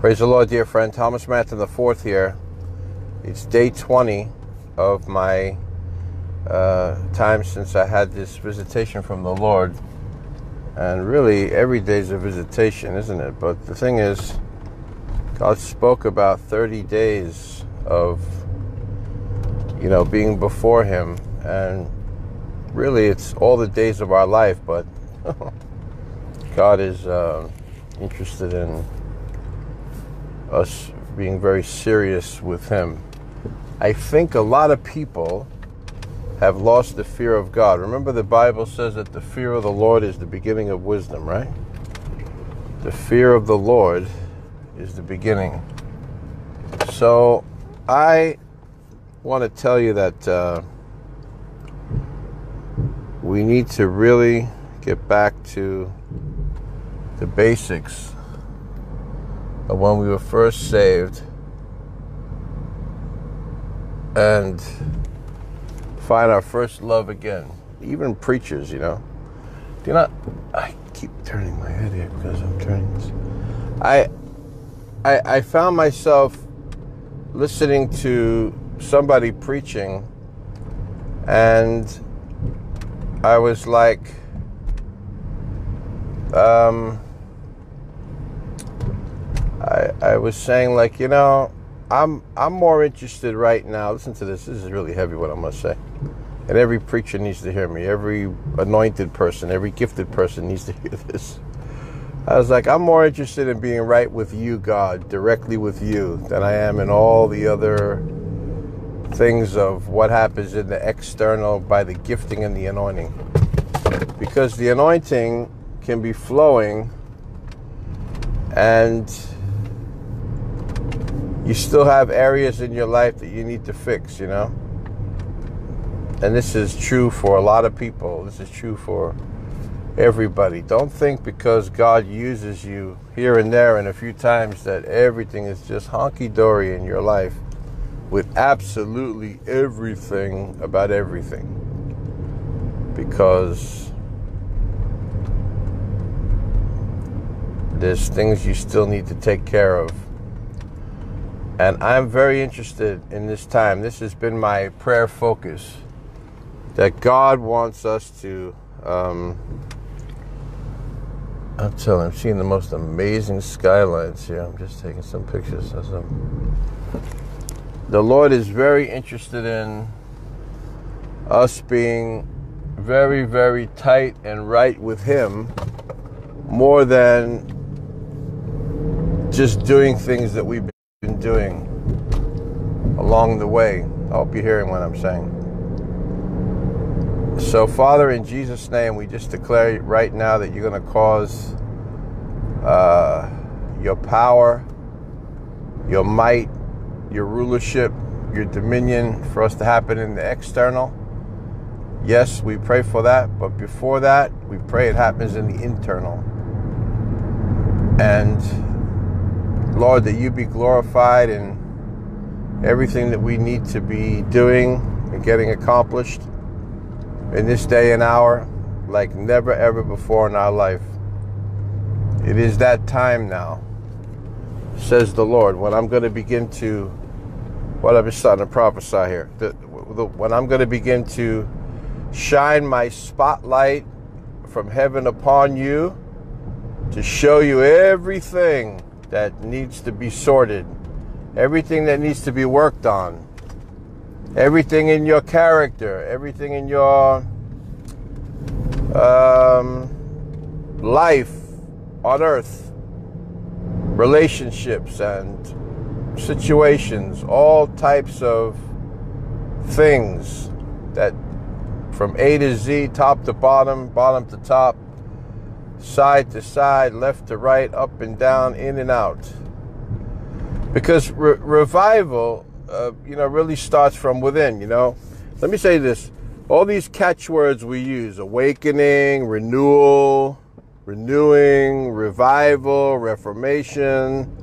Praise the Lord, dear friend. Thomas Manton the fourth here. It's day 20 of my uh, time since I had this visitation from the Lord. And really, every day is a visitation, isn't it? But the thing is, God spoke about 30 days of, you know, being before Him. And really, it's all the days of our life, but God is uh, interested in us being very serious with Him. I think a lot of people have lost the fear of God. Remember, the Bible says that the fear of the Lord is the beginning of wisdom, right? The fear of the Lord is the beginning. So, I want to tell you that uh, we need to really get back to the basics of when we were first saved and find our first love again. Even preachers, you know. Do you not? I keep turning my head here because I'm turning this. I, I, I found myself listening to somebody preaching, and I was like, um, I, I was saying like, you know, I'm I'm more interested right now. Listen to this. This is really heavy. What I'm gonna say, and every preacher needs to hear me. Every anointed person, every gifted person needs to hear this. I was like, I'm more interested in being right with you, God, directly with you, than I am in all the other things of what happens in the external by the gifting and the anointing. Because the anointing can be flowing and you still have areas in your life that you need to fix, you know? And this is true for a lot of people. This is true for everybody. Don't think because God uses you here and there and a few times that everything is just honky dory in your life with absolutely everything about everything. Because there's things you still need to take care of and I'm very interested in this time. This has been my prayer focus that God wants us to. Um, I'm telling I'm seeing the most amazing skylines here. I'm just taking some pictures of them. The Lord is very interested in us being very, very tight and right with Him more than just doing things that we've been doing along the way. I hope you're hearing what I'm saying. So, Father, in Jesus' name, we just declare right now that you're going to cause uh, your power, your might, your rulership, your dominion for us to happen in the external. Yes, we pray for that, but before that, we pray it happens in the internal. And Lord, that you be glorified in everything that we need to be doing and getting accomplished in this day and hour like never ever before in our life. It is that time now, says the Lord, when I'm going to begin to, what I'm starting to prophesy here, the, the, when I'm going to begin to shine my spotlight from heaven upon you to show you everything that needs to be sorted, everything that needs to be worked on, everything in your character, everything in your um, life on earth, relationships and situations, all types of things that from A to Z, top to bottom, bottom to top, side to side, left to right, up and down, in and out. Because re- revival, uh, you know, really starts from within, you know. Let me say this all these catchwords we use awakening, renewal, renewing, revival, reformation.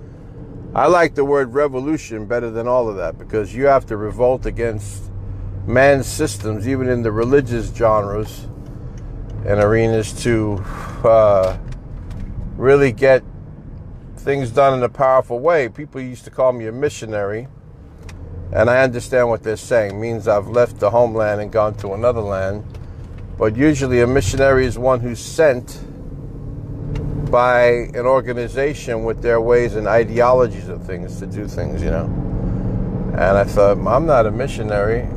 I like the word revolution better than all of that because you have to revolt against man's systems, even in the religious genres and arenas to uh, really get things done in a powerful way. People used to call me a missionary, and I understand what they're saying. It means I've left the homeland and gone to another land. But usually, a missionary is one who's sent by an organization with their ways and ideologies of things to do things, you know. And I thought, I'm not a missionary.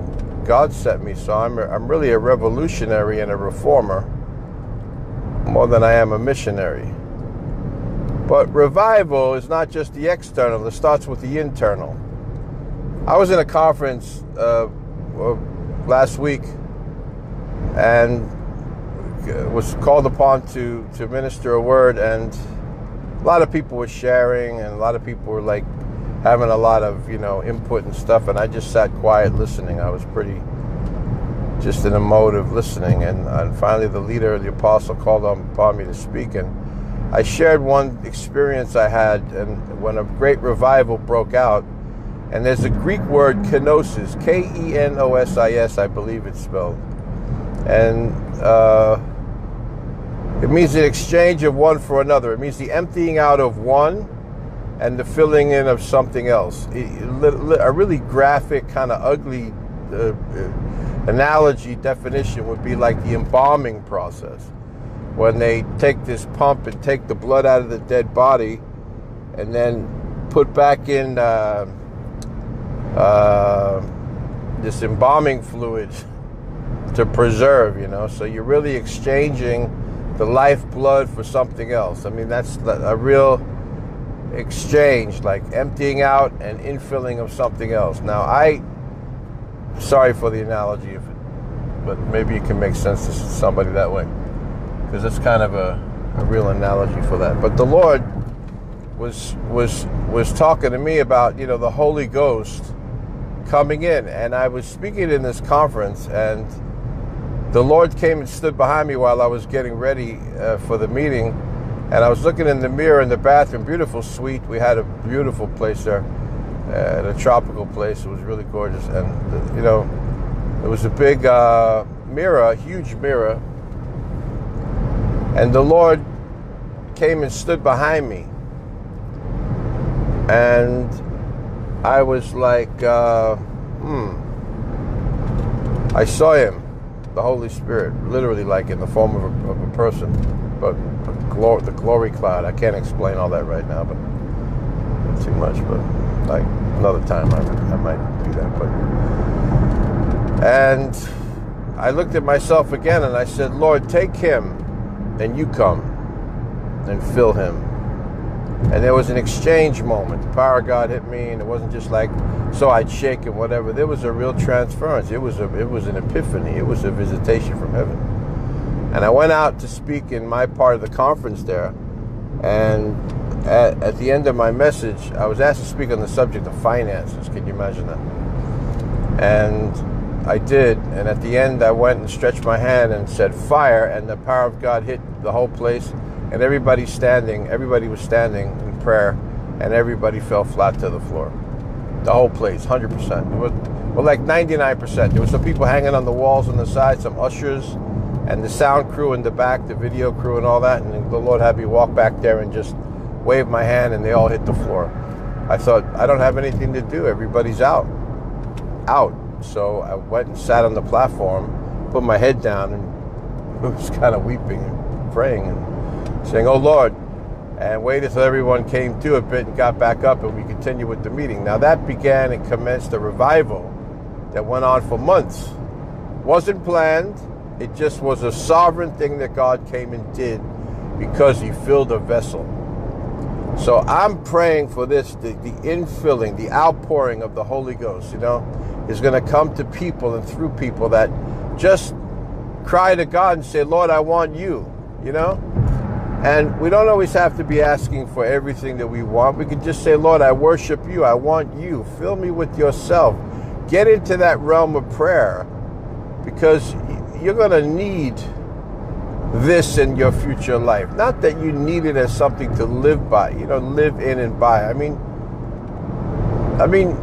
God sent me, so I'm, a, I'm really a revolutionary and a reformer more than I am a missionary. But revival is not just the external, it starts with the internal. I was in a conference uh, last week and was called upon to, to minister a word, and a lot of people were sharing, and a lot of people were like having a lot of you know input and stuff, and I just sat quiet listening. I was pretty just in a mode of listening, and, and finally the leader, of the apostle, called upon me to speak, and I shared one experience I had, and when a great revival broke out. And there's a Greek word kenosis, K E N O S I S, I believe it's spelled. And uh, it means the exchange of one for another. It means the emptying out of one and the filling in of something else. A really graphic, kind of ugly uh, analogy definition would be like the embalming process. When they take this pump and take the blood out of the dead body and then put back in uh, uh, this embalming fluid to preserve, you know. So you're really exchanging the lifeblood for something else. I mean, that's a real exchange, like emptying out and infilling of something else. Now, I, sorry for the analogy, if it, but maybe it can make sense to somebody that way, because it's kind of a, a real analogy for that. But the Lord was was was talking to me about you know the Holy Ghost coming in, and I was speaking in this conference and the Lord came and stood behind me while I was getting ready uh, for the meeting. And I was looking in the mirror in the bathroom, beautiful suite. We had a beautiful place there, uh, a tropical place. It was really gorgeous. And, you know, it was a big uh, mirror, a huge mirror. And the Lord came and stood behind me. And I was like, uh, hmm. I saw him the Holy Spirit, literally like in the form of a, of a person, but the glory cloud. I can't explain all that right now, but too much. But like another time, I, I might do that. But and I looked at myself again, and I said, Lord, take him, and you come and fill him and there was an exchange moment. The power of God hit me, and it wasn't just like so I'd shake and whatever. There was a real transference. It was a it was an epiphany. It was a visitation from heaven. And I went out to speak in my part of the conference there, and at, at the end of my message, I was asked to speak on the subject of finances. Can you imagine that? And I did. And at the end, I went and stretched my hand and said fire, and the power of God hit the whole place and everybody standing, everybody was standing in prayer, and everybody fell flat to the floor. The whole place, 100%. It was, well, like 99%. There was some people hanging on the walls on the side, some ushers, and the sound crew in the back, the video crew, and all that. And the Lord had me walk back there and just wave my hand, and they all hit the floor. I thought, I don't have anything to do. Everybody's out. Out. So I went and sat on the platform, put my head down, and was kind of weeping and praying. And saying, Oh Lord, and waited until everyone came to a bit and got back up and we continued with the meeting. Now that began and commenced a revival that went on for months. Wasn't planned, it just was a sovereign thing that God came and did because He filled a vessel. So I'm praying for this the, the infilling, the outpouring of the Holy Ghost, you know, is going to come to people and through people that just cry to God and say, Lord, I want you, you know? And we don't always have to be asking for everything that we want. We can just say, Lord, I worship you. I want you. Fill me with yourself. Get into that realm of prayer because you're going to need this in your future life. Not that you need it as something to live by, you know, live in and by. I mean, I mean,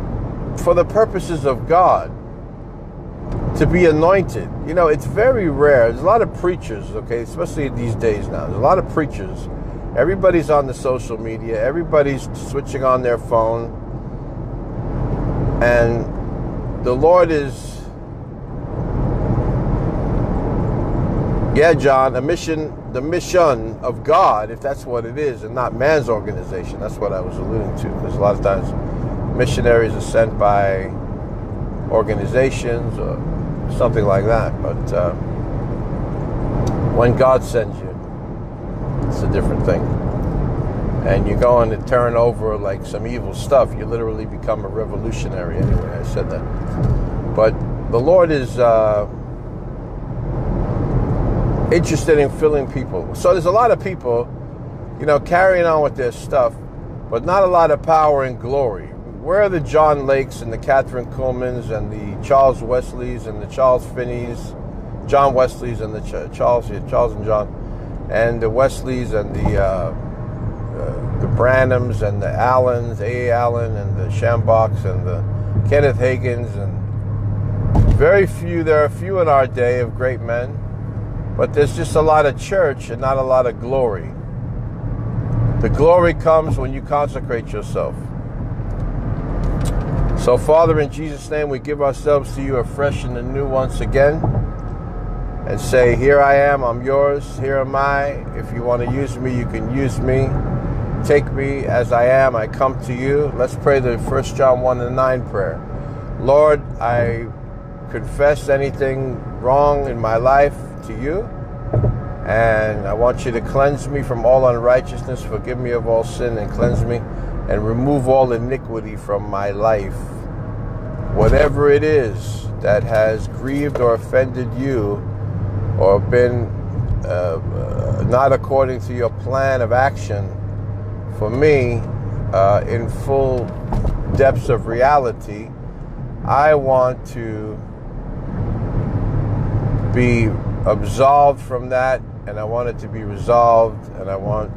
for the purposes of God to be anointed. You know, it's very rare. There's a lot of preachers, okay, especially these days now. There's a lot of preachers Everybody's on the social media, everybody's switching on their phone. And the Lord is Yeah, John, a mission, the mission of God, if that's what it is, and not man's organization. That's what I was alluding to, because a lot of times missionaries are sent by organizations or something like that. But uh, when God sends you, it's a different thing. And you're going to turn over like some evil stuff. You literally become a revolutionary. Anyway, I said that. But the Lord is. Uh, interested in filling people. So there's a lot of people, you know, carrying on with their stuff, but not a lot of power and glory. Where are the John Lakes and the Kathryn Kuhlmans and the Charles Wesleys and the Charles Finneys, John Wesleys and the Ch- Charles, yeah, Charles and John, and the Wesleys and the uh, uh, the Branhams and the Allens, A. Allen and the Schambachs and the Kenneth Hagins and very few. There are few in our day of great men but there's just a lot of church and not a lot of glory. The glory comes when you consecrate yourself. So, Father, in Jesus' name, we give ourselves to you afresh and anew once again and say, Here I am, I'm yours, here am I. If you want to use me, you can use me. Take me as I am, I come to you. Let's pray the 1 John 1 and 9 prayer. Lord, I confess anything wrong in my life to you. And I want you to cleanse me from all unrighteousness, forgive me of all sin, and cleanse me and remove all iniquity from my life. Whatever it is that has grieved or offended you or been uh, not according to your plan of action for me uh, in full depths of reality, I want to be absolved from that, and I want it to be resolved, and I want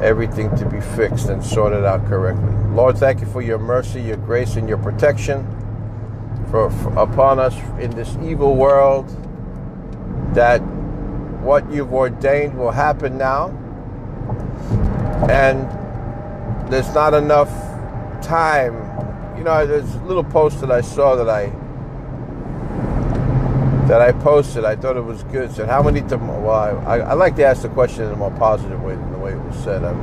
everything to be fixed and sorted out correctly. Lord, thank you for your mercy, your grace, and your protection for, for upon us in this evil world. That what you've ordained will happen now, and there's not enough time. You know, there's a little post that I saw that I that I posted. I thought it was good. said, how many? Tom-? Well, I, I, like to ask the question in a more positive way than the way it was said. I'm,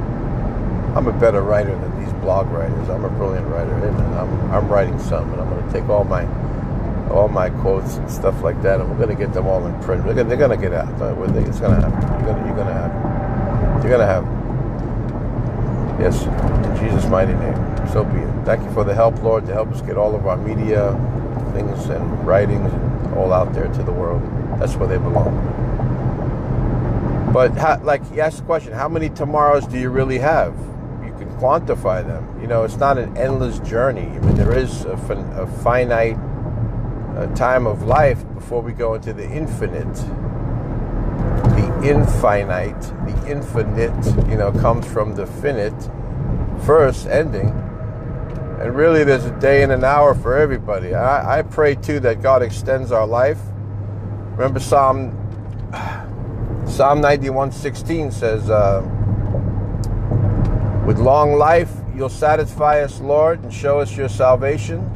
I'm a better writer than these blog writers. I'm a brilliant writer, and I'm, I'm writing some, and I'm going to take all my all my quotes and stuff like that, and we're going to get them all in print. They're going, they're to get out. It's going to happen. You're going to, you're going to have. You're going to have. Yes, in Jesus' mighty name. So be it. Thank you for the help, Lord, to help us get all of our media things and writings all out there to the world. That's where they belong. But how, like you asked the question, how many tomorrows do you really have? You can quantify them. You know, it's not an endless journey. I mean, there is a, fin- a finite uh, time of life before we go into the infinite. The infinite, the infinite, you know, comes from the finite, first ending and really, there's a day and an hour for everybody. I, I pray too that God extends our life. Remember Psalm Psalm 91:16 says, uh, "With long life you'll satisfy us, Lord, and show us your salvation."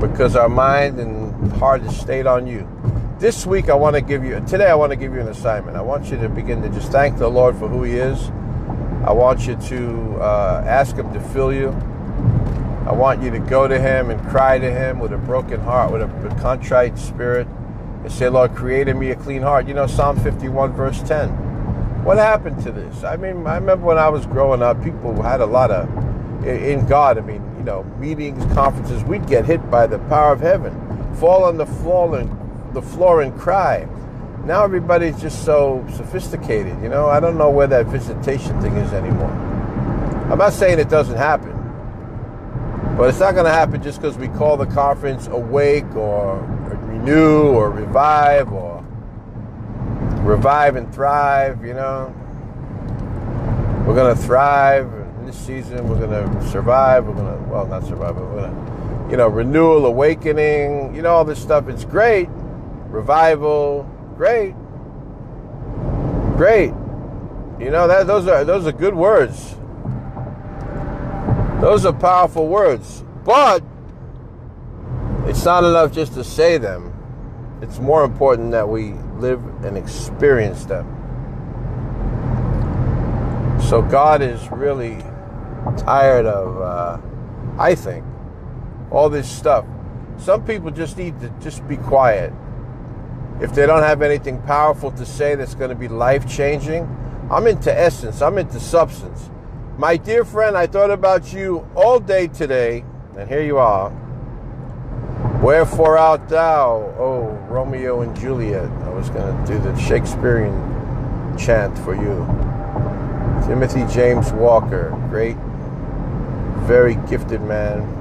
Because our mind and heart is stayed on you. This week, I want to give you, today, I want to give you an assignment. I want you to begin to just thank the Lord for who He is I want you to uh, ask Him to fill you. I want you to go to Him and cry to Him with a broken heart, with a, a contrite spirit, and say, Lord, create in me a clean heart. You know, Psalm 51, verse 10. What happened to this? I mean, I remember when I was growing up, people had a lot of, in God, I mean, you know, meetings, conferences, we'd get hit by the power of heaven, fall on the floor and, the floor and cry now everybody's just so sophisticated, you know. I don't know where that visitation thing is anymore. I'm not saying it doesn't happen, but it's not going to happen just because we call the conference awake or renew or revive or revive and thrive, you know. We're going to thrive in this season. We're going to survive. We're going to, well, not survive, but we're going to, you know, renewal, awakening, you know, all this stuff. It's great revival. Great. Great. You know that those are those are good words. Those are powerful words. But it's not enough just to say them. It's more important that we live and experience them. So God is really tired of, uh, I think, all this stuff. Some people just need to just be quiet. If they don't have anything powerful to say that's going to be life changing, I'm into essence, I'm into substance. My dear friend, I thought about you all day today, and here you are. Wherefore art thou, oh Romeo and Juliet? I was going to do the Shakespearean chant for you. Timothy James Walker, great, very gifted man.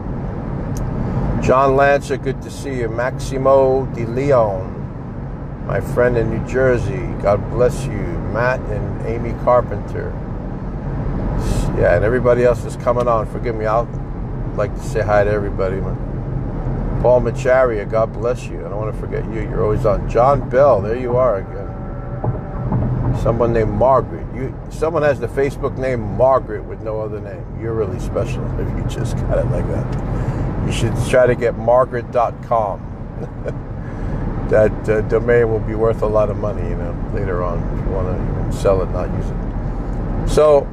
John Lancer, good to see you. Maximo de Leon, my friend in New Jersey, God bless you. Matt and Amy Carpenter. Yeah, and everybody else is coming on. Forgive me, I'll like to say hi to everybody. Paul Macharia, God bless you. I don't want to forget you. You're always on. John Bell, there you are again. Someone named Margaret. You, someone has the Facebook name Margaret with no other name. You're really special if you just got it like that. You should try to get Margaret.com. that uh, domain will be worth a lot of money, you know, later on if you want to sell it, not use it. So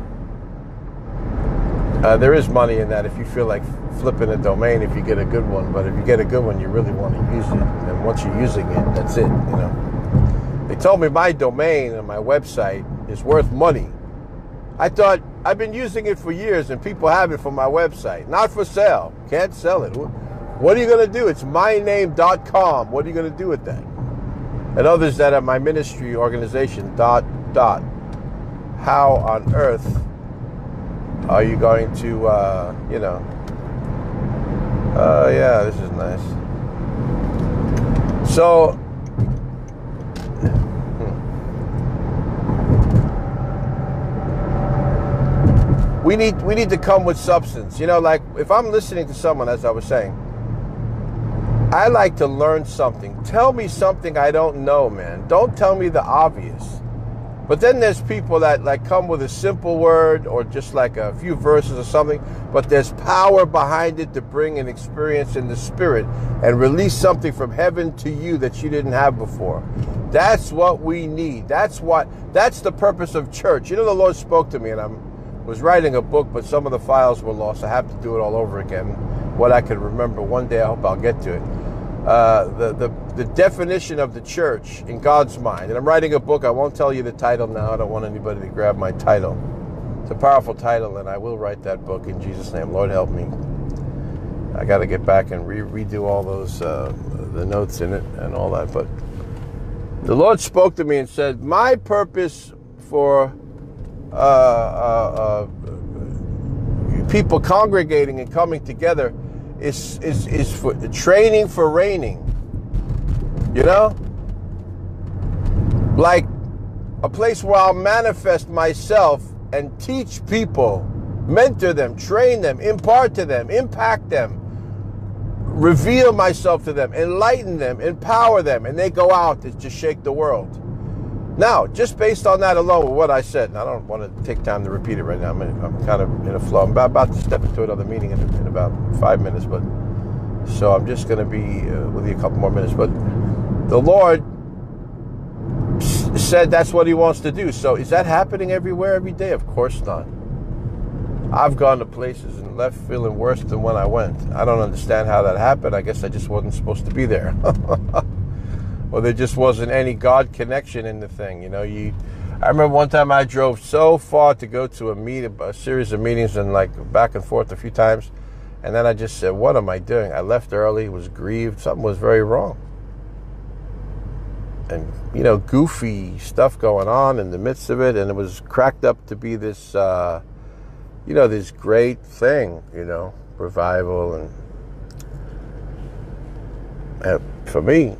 uh, there is money in that if you feel like flipping a domain if you get a good one. But if you get a good one, you really want to use it. And once you're using it, that's it. You know. They told me my domain and my website is worth money. I thought I've been using it for years, and people have it for my website, not for sale. Can't sell it. What are you going to do? It's myname.com. What are you going to do with that? And others that are my ministry organization, dot, dot. How on earth are you going to, uh, you know, oh, uh, yeah, this is nice. So, hmm. we need we need to come with substance. You know, like if I'm listening to someone, as I was saying, I like to learn something. Tell me something I don't know, man. Don't tell me the obvious. But then there's people that like come with a simple word or just like a few verses or something, but there's power behind it to bring an experience in the spirit and release something from heaven to you that you didn't have before. That's what we need. That's what that's the purpose of church. You know the Lord spoke to me and I was writing a book, but some of the files were lost. I have to do it all over again. What I can remember. One day I hope I'll get to it uh, the, the, the definition of the church in God's mind. And I'm writing a book. I won't tell you the title now. I don't want anybody to grab my title. It's a powerful title, and I will write that book in Jesus' name. Lord, help me. I got to get back and re- redo all those uh, the notes in it and all that. But the Lord spoke to me and said, "My purpose for uh, uh, uh people congregating and coming together." Is is is for training for reigning. You know? Like a place where I'll manifest myself and teach people, mentor them, train them, impart to them, impact them, reveal myself to them, enlighten them, empower them, and they go out to just shake the world. Now, just based on that alone, what I said, and I don't want to take time to repeat it right now. I'm, I'm kind of in a flow. I'm about, to step into another meeting in, in about five minutes, but so I'm just going to be uh, with you a couple more minutes. But the Lord said that's what He wants to do. So is that happening everywhere, every day? Of course not. I've gone to places and left feeling worse than when I went. I don't understand how that happened. I guess I just wasn't supposed to be there. or there just wasn't any God connection in the thing. You know, you. I remember one time I drove so far to go to a meet, a series of meetings, and like back and forth a few times, and then I just said, "What am I doing?" I left early, was grieved. Something was very wrong, and you know, goofy stuff going on in the midst of it, and it was cracked up to be this, uh, you know, this great thing. You know, revival and. and for me,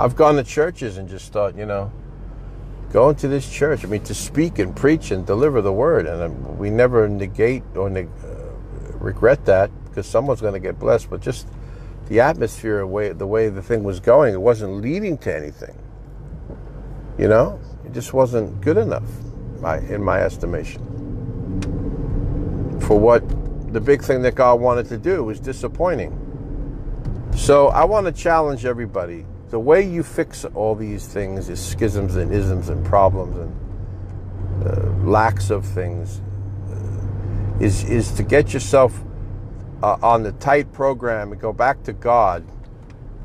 I've gone to churches and just thought, you know, going to this church, I mean, to speak and preach and deliver the word. And um, we never negate or neg- uh, regret that because someone's going to get blessed. But just the atmosphere, way, the way the thing was going, it wasn't leading to anything. You know, it just wasn't good enough, in my estimation. For what the big thing that God wanted to do was disappointing. So I want to challenge everybody. The way you fix all these things is schisms and isms and problems and uh, lacks of things. Uh, is is to get yourself uh, on the tight program and go back to God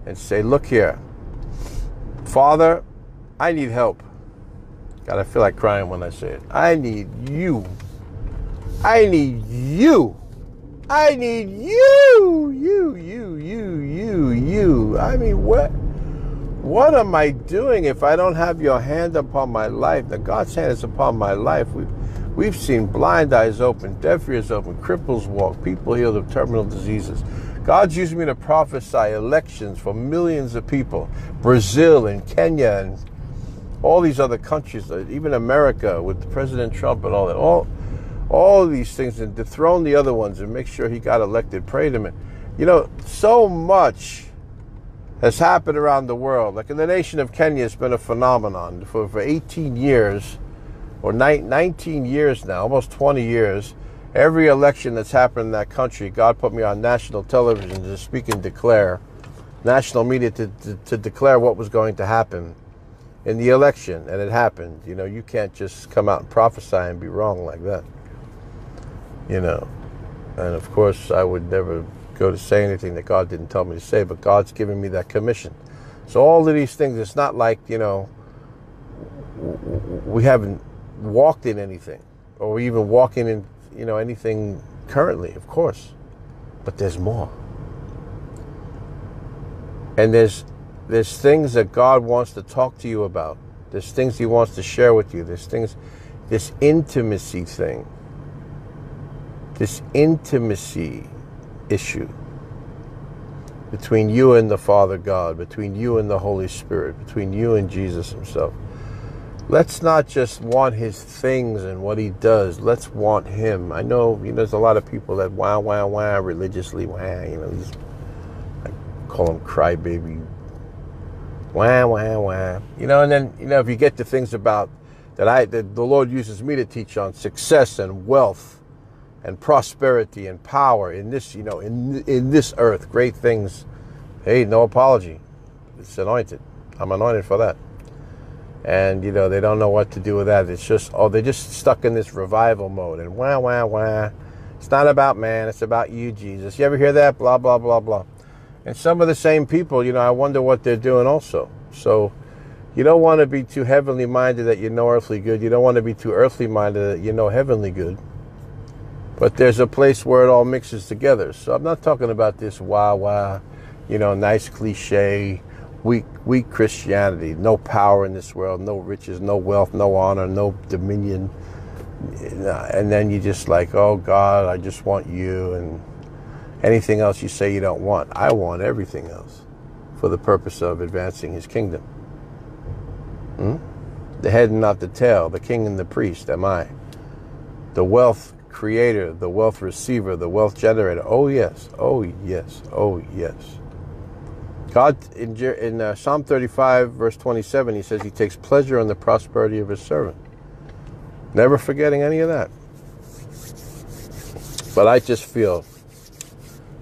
and say, Look here, Father, I need help. God, I feel like crying when I say it. I need you. I need you. I need you. You, you, you, you, you. I mean, what? What am I doing if I don't have your hand upon my life? The God's hand is upon my life. We've, We've seen blind eyes open, deaf ears open, cripples walk, people healed of terminal diseases. God's used me to prophesy elections for millions of people. Brazil and Kenya and all these other countries, uh, even America with President Trump and all that. All, all these things and dethrone the other ones and make sure he got elected. Pray to him. You know, so much has happened around the world. Like in the nation of Kenya, it's been a phenomenon. For, for 18 years, or 19 years now, almost 20 years, every election that's happened in that country, God put me on national television to speak and declare, national media to, to, to, declare what was going to happen in the election. And it happened. You know, you can't just come out and prophesy and be wrong like that. You know, and of course, I would never go to say anything that God didn't tell me to say, but God's given me that commission. So all of these things, it's not like, you know, we haven't walked in anything or even walking in, you know, anything currently, of course. But there's more. And there's there's things that God wants to talk to you about. There's things he wants to share with you. There's things this intimacy thing. This intimacy issue between you and the Father God, between you and the Holy Spirit, between you and Jesus himself. Let's not just want his things and what he does. Let's want him. I know, you know there's a lot of people that wow, wow, wow, religiously, wow, you know, these, I call them crybaby, wow, wow, wow. You know, and then, you know, if you get to things about that I, that the Lord uses me to teach on success and wealth and prosperity and power in this, you know, in, in this earth, great things. Hey, no apology. It's anointed. I'm anointed for that and you know they don't know what to do with that. It's just oh they're just stuck in this revival mode and wah wah wah. It's not about man, it's about you, Jesus. You ever hear that? Blah blah blah blah. And some of the same people, you know, I wonder what they're doing also. So you don't want to be too heavenly minded that you know earthly good. You don't want to be too earthly minded that you know heavenly good. But there's a place where it all mixes together. So I'm not talking about this wah wah, you know, nice cliche weak, weak Christianity. No power in this world, no riches, no wealth, no honor, no dominion. And then you just like, oh God, I just want you. And anything else you say you don't want, I want everything else for the purpose of advancing his kingdom. Hmm? The head and not the tail, the king and the priest, am I. The wealth creator, the wealth receiver, the wealth generator. Oh, yes. Oh, yes. Oh, yes. God, in, in uh, Psalm 35, verse 27, he says he takes pleasure in the prosperity of his servant. Never forgetting any of that. But I just feel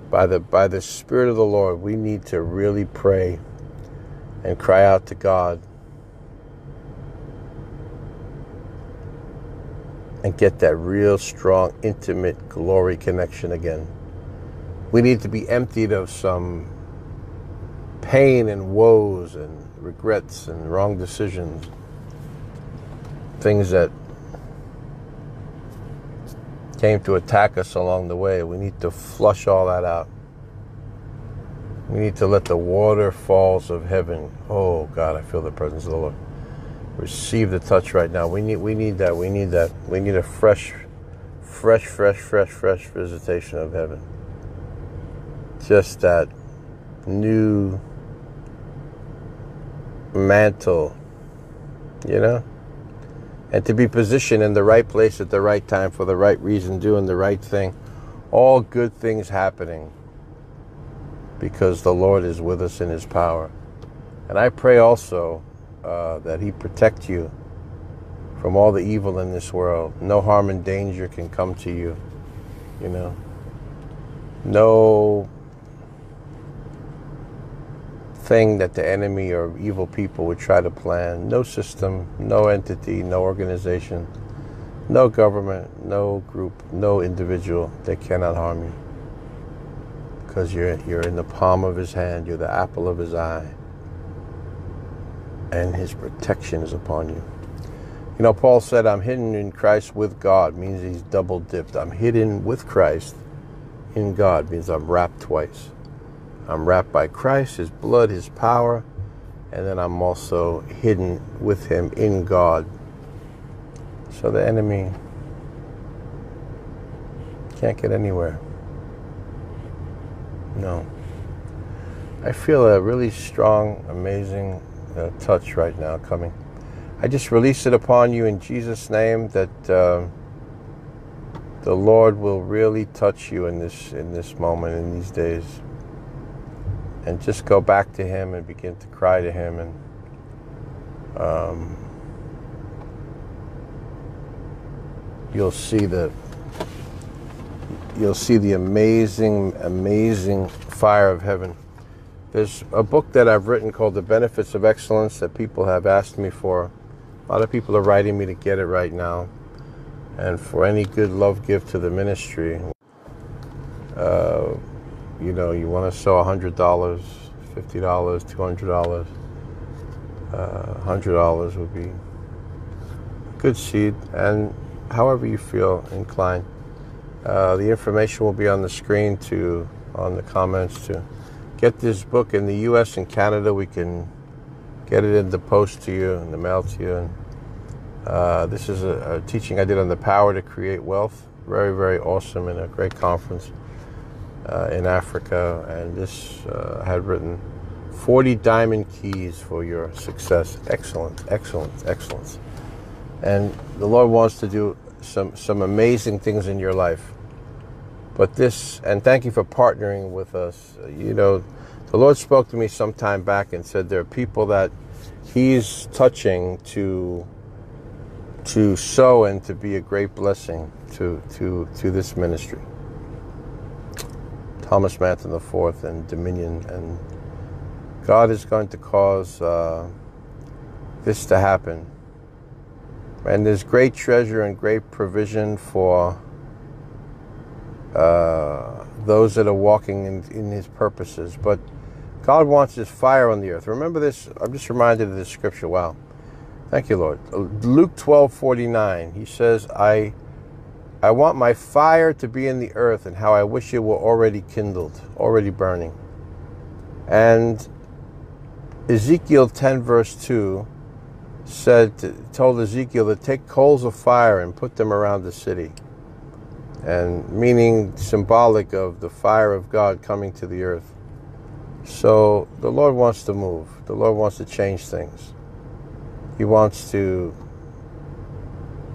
by the by the Spirit of the Lord, we need to really pray and cry out to God and get that real strong, intimate glory connection again. We need to be emptied of some pain and woes and regrets and wrong decisions, things that came to attack us along the way. We need to flush all that out. We need to let the waterfalls of heaven. Oh God, I feel the presence of the Lord. Receive the touch right now. We need we need that. We need that. We need a fresh, fresh, fresh, fresh, fresh visitation of heaven. Just that new mantle, you know? And to be positioned in the right place at the right time for the right reason, doing the right thing. All good things happening. because the Lord is with us in his power. And I pray also uh, that he protect you from all the evil in this world. No harm and danger can come to you, you know. No thing that the enemy or evil people would try to plan. No system, no entity, no organization, no government, no group, no individual that cannot harm you. Because you're, you're in the palm of his hand, you're the apple of his eye, and his protection is upon you. You know, Paul said, I'm hidden in Christ with God, means he's double dipped. I'm hidden with Christ in God, means I'm wrapped twice. I'm wrapped by Christ, His blood, His power, and then I'm also hidden with Him in God. So the enemy can't get anywhere. No. I feel a really strong, amazing uh, touch right now coming. I just release it upon you in Jesus' name that uh, the Lord will really touch you in this in this moment in these days and just go back to him and begin to cry to him and um, you'll see the you'll see the amazing amazing fire of heaven there's a book that I've written called The Benefits of Excellence that people have asked me for. A lot of people are writing me to get it right now. And for any good love gift to the ministry, uh, you know, you want to sow $100, $50, $200, uh, $100 would be good seed. And however you feel inclined. Uh, the information will be on the screen to, on the comments to get this book in the U.S. and Canada. We can get it in the post to you, in the mail to you. And, uh, this is a, a teaching I did on the power to create wealth. Very, very awesome and a great conference uh, in Africa, and this uh, had written 40 diamond keys for your success. Excellent, excellent, excellence. And the Lord wants to do some, some amazing things in your life. But this, and thank you for partnering with us. You know, the Lord spoke to me some time back and said there are people that He's touching to to sow and to be a great blessing to to to this ministry. Thomas Manton IV and Dominion. And God is going to cause uh, this to happen. And there's great treasure and great provision for uh, those that are walking in, in His purposes. But God wants His fire on the earth. Remember this? I'm just reminded of this scripture. Wow. Thank you, Lord. Luke 12 49. He says, I I want my fire to be in the earth and how I wish it were already kindled, already burning. And Ezekiel 10, verse 2 said, told Ezekiel to take coals of fire and put them around the city. And meaning symbolic of the fire of God coming to the earth. So the Lord wants to move. The Lord wants to change things. He wants to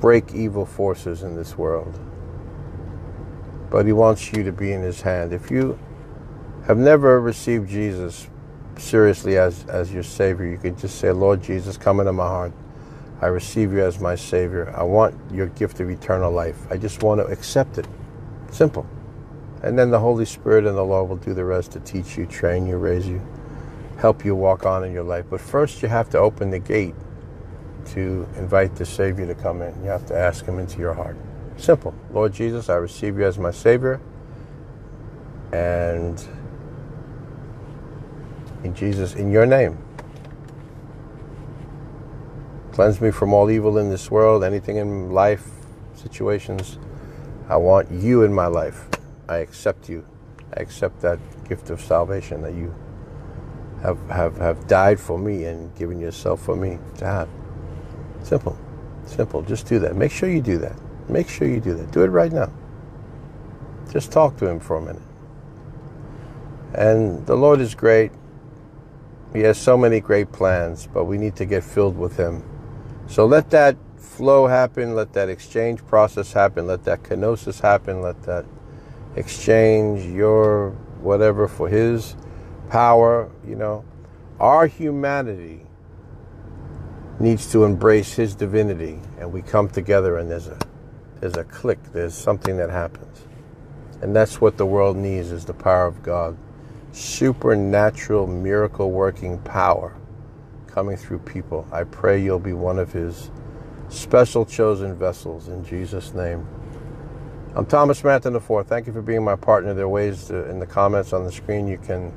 break evil forces in this world. But He wants you to be in His hand. If you have never received Jesus seriously as, as your Savior, you can just say, Lord Jesus, come into my heart. I receive you as my Savior. I want your gift of eternal life. I just want to accept it. Simple. And then the Holy Spirit and the Lord will do the rest to teach you, train you, raise you, help you walk on in your life. But first, you have to open the gate to invite the Savior to come in. You have to ask Him into your heart. Simple. Lord Jesus, I receive you as my Savior. And in Jesus, in your name, cleanse me from all evil in this world, anything in life, situations. I want you in my life. I accept you. I accept that gift of salvation that you have, have, have died for me and given yourself for me to have. Simple. Simple. Just do that. Make sure you do that. Make sure you do that. Do it right now. Just talk to Him for a minute. And the Lord is great. He has so many great plans, but we need to get filled with Him. So let that flow happen. Let that exchange process happen. Let that kenosis happen. Let that exchange your whatever for His power, you know. Our humanity needs to embrace his divinity and we come together and there's a there's a click, there's something that happens. And that's what the world needs is the power of God. Supernatural miracle working power coming through people. I pray you'll be one of his special chosen vessels in Jesus' name. I'm Thomas Manton IV. Thank you for being my partner. There are ways to, in the comments on the screen you can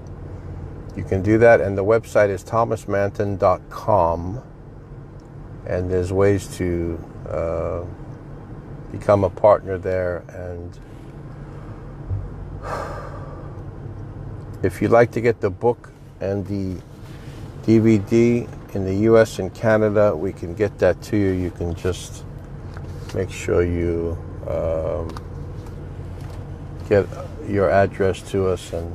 you can do that, and the website is thomasmanton.com. And there's ways to uh, become a partner there. And if you'd like to get the book and the DVD in the US and Canada, we can get that to you. You can just make sure you um, get your address to us. And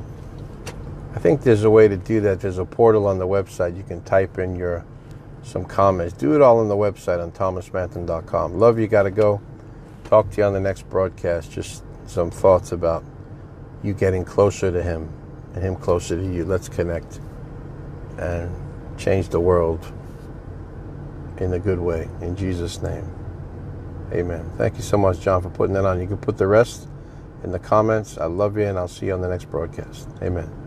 I think there's a way to do that. There's a portal on the website. You can type in your some comments. Do it all on the website on thomasmanton.com. Love you. Got to go. Talk to you on the next broadcast. Just some thoughts about you getting closer to Him and Him closer to you. Let's connect and change the world in a good way. In Jesus' name. Amen. Thank you so much, John, for putting that on. You can put the rest in the comments. I love you, and I'll see you on the next broadcast. Amen.